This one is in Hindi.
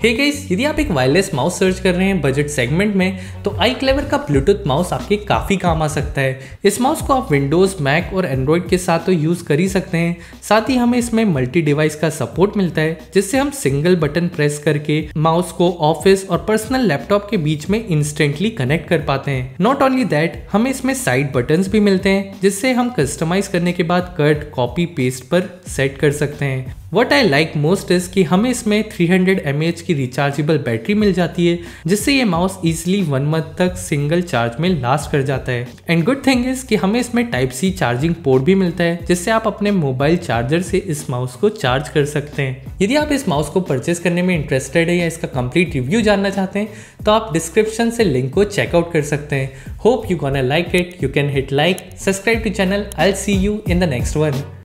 हे गाइस यदि आप एक वायरलेस माउस सर्च कर रहे हैं बजट सेगमेंट में तो आई क्लेवर का ब्लूटूथ माउस आपके काफ़ी काम आ सकता है। इस माउस को आप विंडोज़ मैक और एंड्रॉयड के साथ तो यूज़ कर ही सकते हैं। साथ ही हमें इसमें मल्टी डिवाइस का सपोर्ट मिलता है, जिससे हम सिंगल बटन प्रेस करके माउस को ऑफ़िस और पर्सनल लैपटॉप के बीच में इंस्टेंटली कनेक्ट कर पाते हैं। नॉट ओनली दैट हमें इसमें साइड बटन भी मिलते हैं, जिससे हम कस्टमाइज करने के बाद कट कॉपी पेस्ट पर सेट कर सकते हैं। What I like most is कि हमें इसमें 300 हंड्रेड की रिचार्जेबल बैटरी मिल जाती है, जिससे ये माउस इजिली वन मंथ तक सिंगल चार्ज में लास्ट कर जाता है। एंड गुड थिंग इज़ कि हमें इसमें टाइप सी चार्जिंग पोर्ट भी मिलता है, जिससे आप अपने मोबाइल चार्जर से इस माउस को चार्ज कर सकते हैं। यदि आप इस माउस को परचेस करने में इंटरेस्टेड है या इसका कंप्लीट रिव्यू जानना चाहते हैं तो आप डिस्क्रिप्शन से लिंक को चेकआउट कर सकते हैं। Hope you gonna like it you can hit like subscribe to channel I see you in the next one